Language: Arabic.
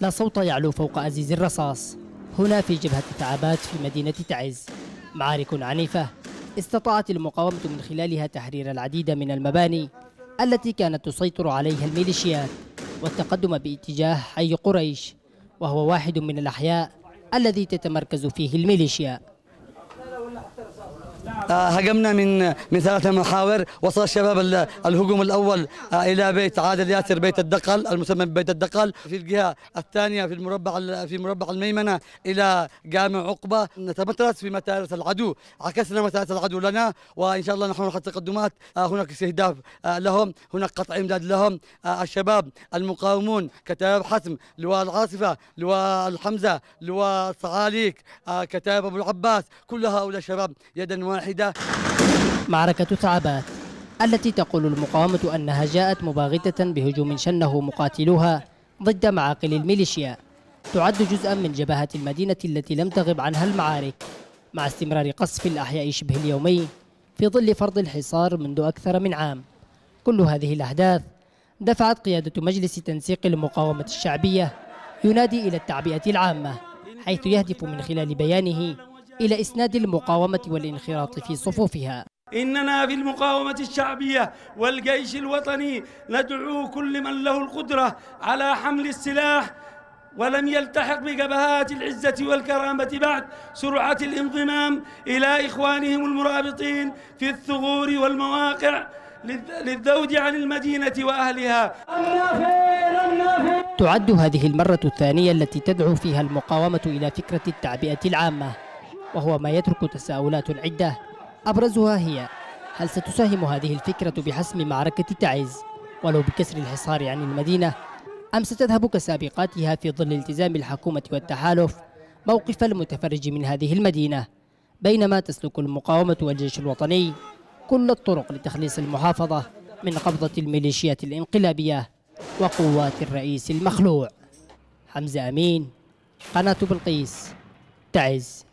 لا صوت يعلو فوق أزيز الرصاص. هنا في جبهة تعابات في مدينة تعز. معارك عنيفة. استطاعت المقاومة من خلالها تحرير العديد من المباني التي كانت تسيطر عليها الميليشيات والتقدم باتجاه حي قريش وهو واحد من الأحياء الذي تتمركز فيه الميليشيا. هجمنا من من ثلاثة محاور وصل الشباب ال- الهجوم الأول آه، إلى بيت عادل ياسر بيت الدقل المسمى ببيت الدقل في الجهة الثانية في المربع ال- في مربع الميمنة إلى جامع عقبة. نتمترس في متارس العدو عكسنا متارس العدو لنا وإن شاء الله نحن نحقق تقدمات آه، هناك استهداف آه، لهم هناك قطع إمداد لهم. الشباب المقاومون كتائب حسم لواء العاصفة لواء الحمزة لواء الصعاليك آه، كتائب أبو العباس كل هؤلاء الشباب يدا واحدة. معركة تعابات التي تقول المقاومة أنها جاءت مباغتة بهجوم شنه مقاتلوها ضد معاقل الميليشيا. تعد جزءا من جبهة المدينة التي لم تغب عنها المعارك مع استمرار قصف الأحياء شبه اليومي في ظل فرض الحصار منذ أكثر من عام. كل هذه الأحداث دفعت قيادة مجلس تنسيق المقاومة الشعبية ينادي إلى التعبئة العامة حيث يهدف من خلال بيانه إلى إسناد المقاومة والانخراط في صفوفها. إننا في المقاومة الشعبية والجيش الوطني ندعو كل من له القدرة على حمل السلاح ولم يلتحق بجبهات العزة والكرامة بعد سرعة الانضمام إلى إخوانهم المرابطين في الثغور والمواقع للذ- للذود عن المدينة وأهلها. تعد هذه المرة الثانية التي تدعو فيها المقاومة إلى فكرة التعبئة العامة. وهو ما يترك تساؤلات عدة أبرزها هي هل ستساهم هذه الفكرة بحسم معركة تعز؟ ولو بكسر الحصار عن المدينة أم ستذهب كسابقاتها في ظل التزام الحكومة والتحالف موقف المتفرج من هذه المدينة؟ بينما تسلك المقاومة والجيش الوطني كل الطرق لتخليص المحافظة من قبضة الميليشيات الانقلابية وقوات الرئيس المخلوع. حمزة أمين قناة بلقيس تعز.